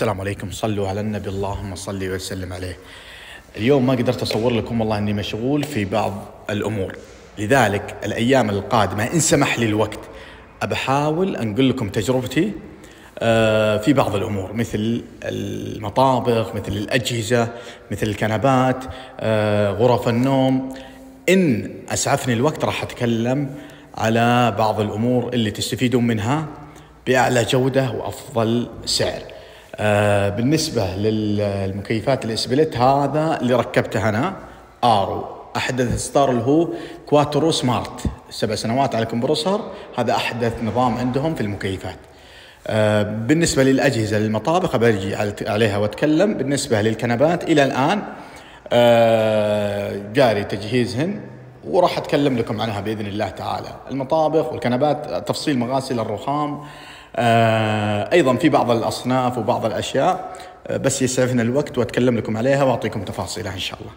السلام عليكم. صلوا على النبي. اللهم صل وسلم عليه. اليوم ما قدرت أصور لكم والله إني مشغول في بعض الأمور. لذلك الأيام القادمة إن سمح لي الوقت بحاول انقل لكم تجربتي آه، في بعض الأمور مثل المطابخ مثل الأجهزة مثل الكنبات آه، غرف النوم. إن أسعفني الوقت راح أتكلم على بعض الأمور اللي تستفيدون منها بأعلى جودة وأفضل سعر. بالنسبة للمكيفات ال split هذا اللي ركبته أنا آرو. أحدث إصدار اللي هو Quattro Smart. سبع سنوات على ال compressor هذا أحدث نظام عندهم في المكيفات. آه، بالنسبة للأجهزة للمطابخ برجي عليها وأتكلم. بالنسبة للكنبات إلى الآن آه، جاري تجهيزهن وراح أتكلم لكم عنها بإذن الله تعالى. المطابخ والكنبات تفصيل مغاسل الرخام. آه، أيضا في بعض الأصناف وبعض الأشياء آه، بس يسعفنا الوقت وأتكلم لكم عليها وأعطيكم تفاصيلها إن شاء الله.